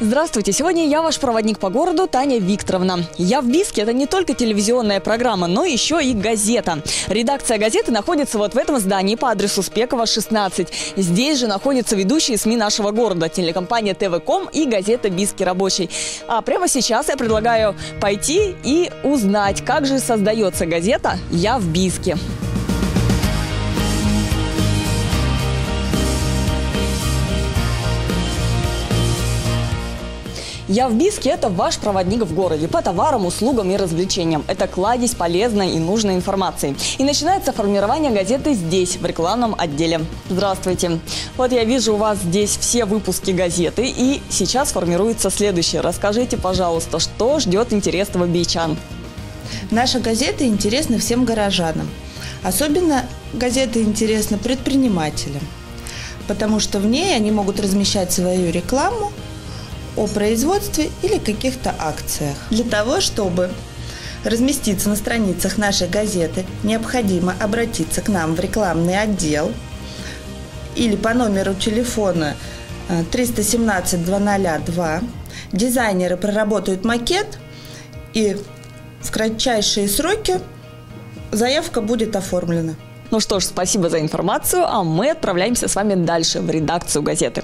Здравствуйте, сегодня я ваш проводник по городу Таня Викторовна. «Я в Биске» – это не только телевизионная программа, но еще и газета. Редакция газеты находится вот в этом здании по адресу Спекова, 16. Здесь же находятся ведущие СМИ нашего города – телекомпания ТВКом и газета «Биски рабочий». А прямо сейчас я предлагаю пойти и узнать, как же создается газета «Я в Биске». Я в Биске – это ваш проводник в городе по товарам, услугам и развлечениям. Это кладезь полезной и нужной информации. И начинается формирование газеты здесь, в рекламном отделе. Здравствуйте. Вот я вижу у вас здесь все выпуски газеты, и сейчас формируется следующее. Расскажите, пожалуйста, что ждет интересного бичан? Наша газета интересна всем горожанам. Особенно газета интересна предпринимателям, потому что в ней они могут размещать свою рекламу о производстве или каких-то акциях. Для того, чтобы разместиться на страницах нашей газеты, необходимо обратиться к нам в рекламный отдел или по номеру телефона 317 э, 202. Дизайнеры проработают макет и в кратчайшие сроки заявка будет оформлена. Ну что ж, спасибо за информацию, а мы отправляемся с вами дальше в редакцию газеты.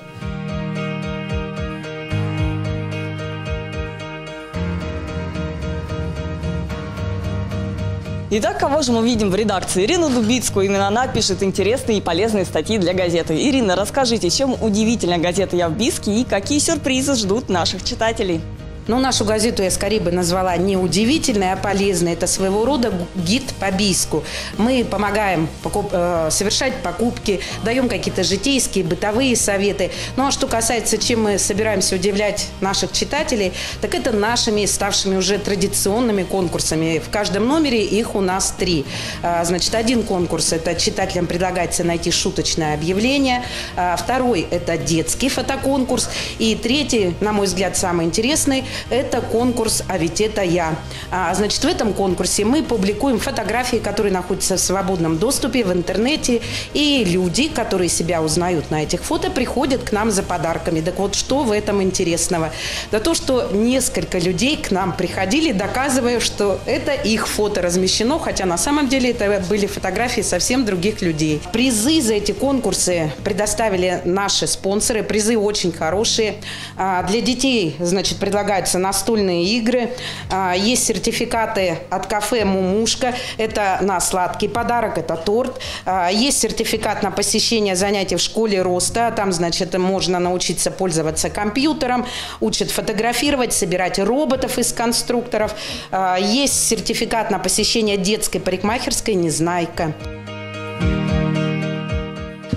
Итак, кого же мы видим в редакции? Ирину Дубицкую. Именно она пишет интересные и полезные статьи для газеты. Ирина, расскажите, чем удивительна газета «Я в Биске» и какие сюрпризы ждут наших читателей? Ну, нашу газету я скорее бы назвала не удивительной, а полезной. Это своего рода гид по биску. Мы помогаем покуп, э, совершать покупки, даем какие-то житейские, бытовые советы. Ну, а что касается, чем мы собираемся удивлять наших читателей, так это нашими, ставшими уже традиционными конкурсами. В каждом номере их у нас три. А, значит, один конкурс – это читателям предлагается найти шуточное объявление. А, второй – это детский фотоконкурс. И третий, на мой взгляд, самый интересный – это конкурс «А ведь это я». А, значит, в этом конкурсе мы публикуем фотографии, которые находятся в свободном доступе в интернете, и люди, которые себя узнают на этих фото, приходят к нам за подарками. Так вот, что в этом интересного? Да то, что несколько людей к нам приходили, доказывая, что это их фото размещено, хотя на самом деле это были фотографии совсем других людей. Призы за эти конкурсы предоставили наши спонсоры. Призы очень хорошие. А, для детей, значит, предлагают предлагаются настольные игры. А, есть сертификаты от кафе «Мумушка». Это на сладкий подарок, это торт. А, есть сертификат на посещение занятий в школе роста. Там, значит, можно научиться пользоваться компьютером, учат фотографировать, собирать роботов из конструкторов. А, есть сертификат на посещение детской парикмахерской «Незнайка».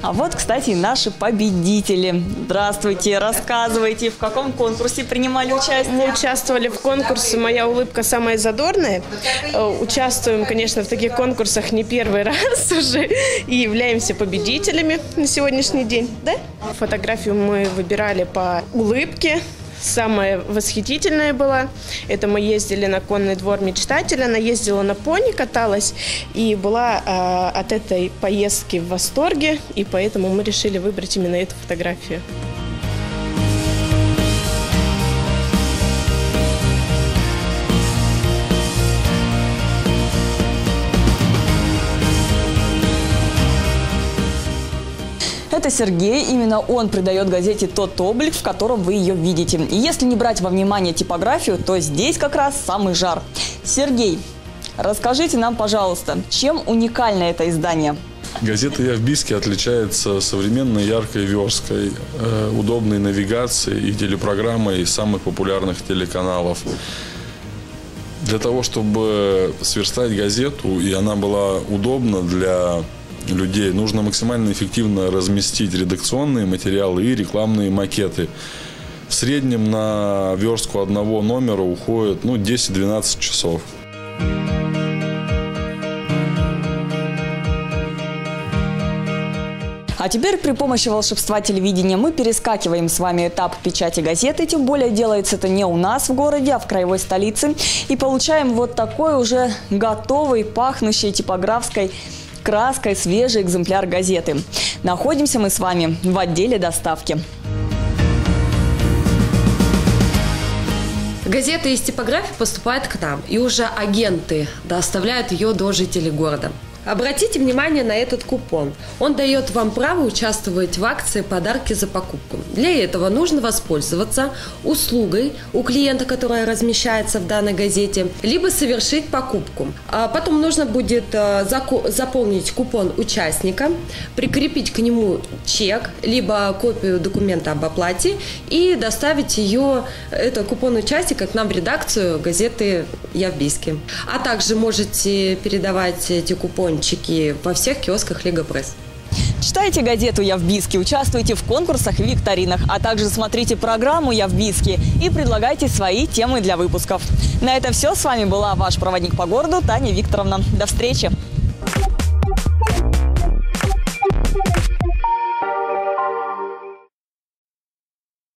А вот, кстати, наши победители. Здравствуйте, рассказывайте, в каком конкурсе принимали участие? Мы участвовали в конкурсе «Моя улыбка самая задорная». Э, участвуем, конечно, в таких конкурсах не первый раз уже и являемся победителями на сегодняшний день. Да? Фотографию мы выбирали по улыбке, Самое восхитительное было, это мы ездили на конный двор мечтателя, она ездила на пони, каталась и была э, от этой поездки в восторге, и поэтому мы решили выбрать именно эту фотографию. Это Сергей, именно он придает газете тот облик, в котором вы ее видите. И если не брать во внимание типографию, то здесь как раз самый жар. Сергей, расскажите нам, пожалуйста, чем уникально это издание? Газета «Я в Биске» отличается современной яркой версткой, э, удобной навигацией и телепрограммой самых популярных телеканалов. Для того, чтобы сверстать газету, и она была удобна для людей. Нужно максимально эффективно разместить редакционные материалы и рекламные макеты. В среднем на верстку одного номера уходит ну, 10-12 часов. А теперь при помощи волшебства телевидения мы перескакиваем с вами этап печати газеты, тем более делается это не у нас в городе, а в краевой столице. И получаем вот такой уже готовый, пахнущий типографской краской свежий экземпляр газеты. Находимся мы с вами в отделе доставки. Газета из типографии поступает к нам, и уже агенты доставляют ее до жителей города. Обратите внимание на этот купон. Он дает вам право участвовать в акции «Подарки за покупку». Для этого нужно воспользоваться услугой у клиента, которая размещается в данной газете, либо совершить покупку. А потом нужно будет э, заполнить купон участника, прикрепить к нему чек, либо копию документа об оплате и доставить ее, это купон участника, к нам в редакцию газеты «Я в Биске». А также можете передавать эти купоны батончики во всех киосках Лига Пресс. Читайте газету «Я в Биске», участвуйте в конкурсах и викторинах, а также смотрите программу «Я в Биске» и предлагайте свои темы для выпусков. На это все. С вами была ваш проводник по городу Таня Викторовна. До встречи!